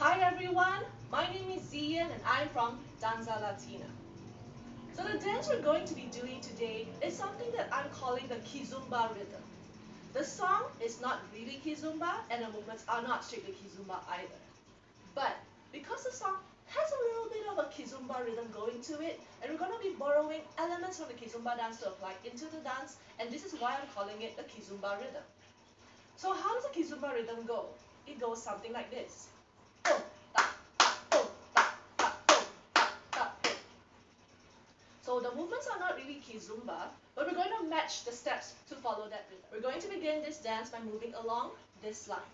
Hi everyone, my name is Zyen and I'm from Dansza Latina. So the dance we're going to be doing today is something that I'm calling the Kizomba rhythm. The song is not really Kizomba and the movements are not strictly Kizomba either. But because the song has a little bit of a Kizomba rhythm going to it and we're going to be borrowing elements from the Kizomba dance to apply into the dance and this is why I'm calling it the Kizomba rhythm. So how does the Kizomba rhythm go? It goes something like this. So the movements are not really kizomba, but we're going to match the steps to follow that rhythm. We're going to begin this dance by moving along this line.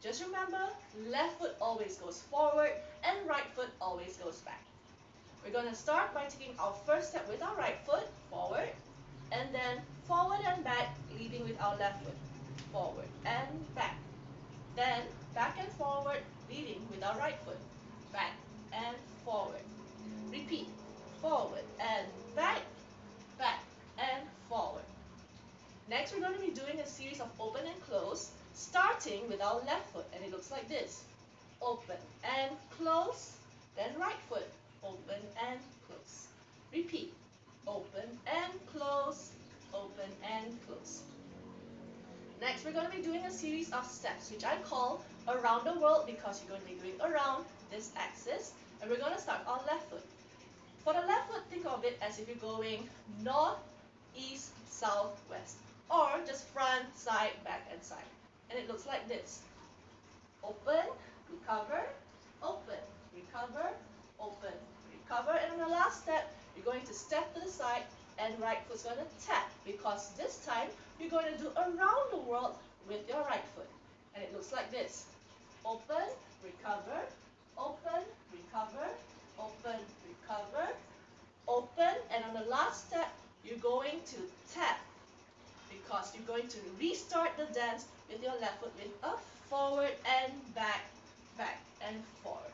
Just remember, left foot always goes forward and right foot always goes back. We're going to start by taking our first step with our right foot, forward, and then forward and back, leading with our left foot, forward and back. Then back and forward, with our right foot, back and forward. Repeat, forward and back, back and forward. Next, we're going to be doing a series of open and close, starting with our left foot, and it looks like this. Open and close, then right foot, open and close. Repeat, open and close, open and close. Next, we're going to be doing a series of steps, which I call around the world because you're going to be doing around this axis. And we're going to start on left foot. For the left foot, think of it as if you're going north, east, south, west. Or just front, side, back, and side. And it looks like this. Open, recover, open, recover, open, recover. And on the last step, you're going to step to the side and right foot's going to tap because this time you're going to do around the world with your right foot. And it looks like this. Open, recover, open, recover, open, recover, open, and on the last step, you're going to tap because you're going to restart the dance with your left foot with a forward and back, back and forward.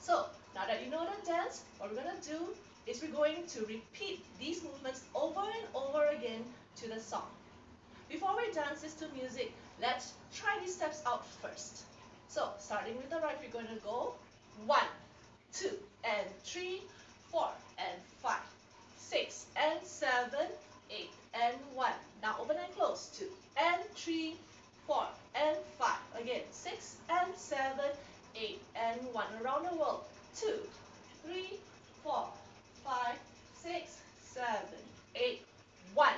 So, now that you know the dance, what we're going to do is we're going to repeat these movements over and over again to the song. Before we dance this to music, let's try these steps out first. So, starting with the right, we're going to go one, two, and three, four, and five, six, and seven, eight, and one. Now open and close, two, and three, four, and five. Again, six, and seven, eight, and one. Around the world, two, three, four, five, six, seven, eight, one,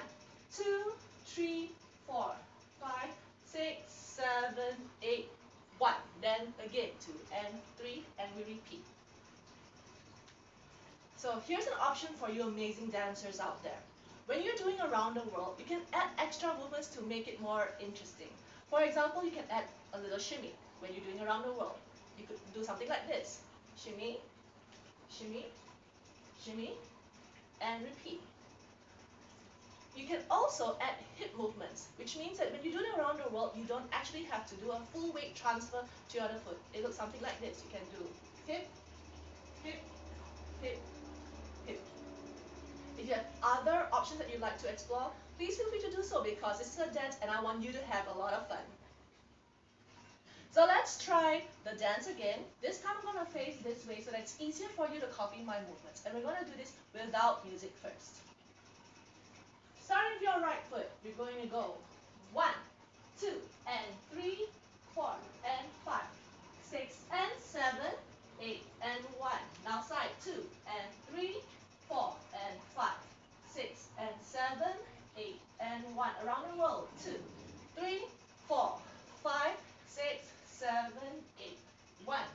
two, three, four, five, six, seven, eight, one. Then again, two and three, and we repeat. So here's an option for you amazing dancers out there. When you're doing around the world, you can add extra movements to make it more interesting. For example, you can add a little shimmy when you're doing around the world. You could do something like this. Shimmy, shimmy, shimmy, and repeat. You can also add hip movements, which means that when you do it around the world, you don't actually have to do a full weight transfer to your other foot. It looks something like this. You can do hip, hip, hip, hip. If you have other options that you'd like to explore, please feel free to do so because this is a dance and I want you to have a lot of fun. The dance again. This time I'm going to face this way so that it's easier for you to copy my movements. And we're going to do this without music first. Starting with your right foot, you're going to go one, two, and three, four, and five, six, and seven, eight, and one. Now side two, and three, four, and five, six, and seven, eight, and one. Around the world, two, three, four, five, six, seven, eight. One,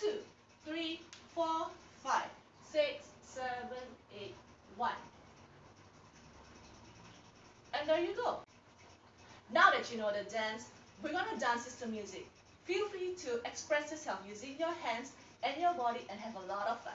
two, three, four, five, six, seven, eight, one. And there you go. Now that you know the dance, we're going to dance this to music. Feel free to express yourself using your hands and your body and have a lot of fun.